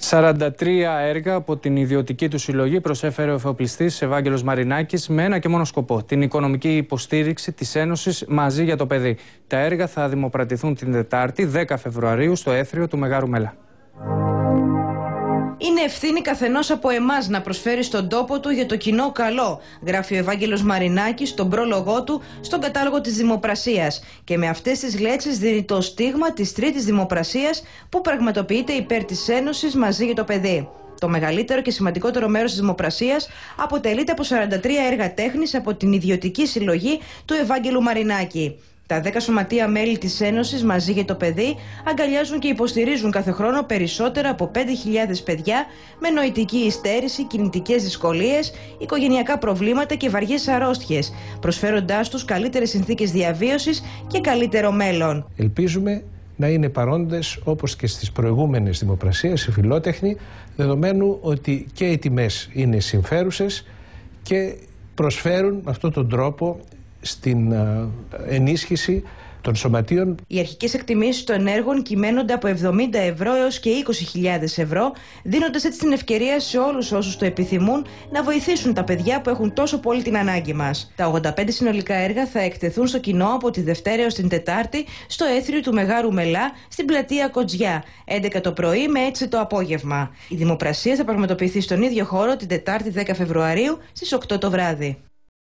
43 έργα από την ιδιωτική του συλλογή προσέφερε ο εφοπλιστής Ευάγγελος Μαρινάκης με ένα και μόνο σκοπό: την οικονομική υποστήριξη της Ένωσης μαζί για το παιδί. Τα έργα θα δημοπρατηθούν την Δετάρτη, 10 Φεβρουαρίου, στο έθριο του Μεγάρου Μελά. Είναι ευθύνη καθενός από εμάς να προσφέρει στον τόπο του για το κοινό καλό, γράφει ο Ευάγγελος Μαρινάκης στον πρόλογό του στον κατάλογο της Δημοπρασίας. Και με αυτές τις λέξεις δίνει το στίγμα της τρίτης Δημοπρασίας που πραγματοποιείται υπέρ της Ένωσης μαζί για το παιδί. Το μεγαλύτερο και σημαντικότερο μέρος της Δημοπρασίας αποτελείται από 43 έργα τέχνης από την ιδιωτική συλλογή του Ευάγγελου Μαρινάκη. Τα 10 σωματεία μέλη της Ένωσης μαζί για το παιδί αγκαλιάζουν και υποστηρίζουν κάθε χρόνο περισσότερα από 5.000 παιδιά με νοητική υστέρηση, κινητικές δυσκολίες, οικογενειακά προβλήματα και βαριές αρρώστιες, προσφέροντάς τους καλύτερες συνθήκες διαβίωσης και καλύτερο μέλλον. Ελπίζουμε να είναι παρόντες όπως και στις προηγούμενες δημοπρασίες, οι φιλότεχνοι, δεδομένου ότι και οι τιμές είναι συμφέρουσες και προσφέρουν με αυτόν τον τρόπο στην ε, ενίσχυση των σωματείων. Οι αρχικές εκτιμήσεις των έργων κυμαίνονται από 70 ευρώ έως και 20.000 ευρώ, δίνοντας έτσι την ευκαιρία σε όλους όσους το επιθυμούν να βοηθήσουν τα παιδιά που έχουν τόσο πολύ την ανάγκη μας. Τα 85 συνολικά έργα θα εκτεθούν στο κοινό από τη Δευτέρα έως την Τετάρτη στο έθριο του Μεγάρου Μελά στην πλατεία Κοτζιά, 11 το πρωί με έτσι το απόγευμα. Η δημοπρασία θα πραγματοποιηθεί στον ίδιο χώρο την Τετάρτη 10 Φεβρουαρίου στις 8 το βράδυ.